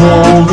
hold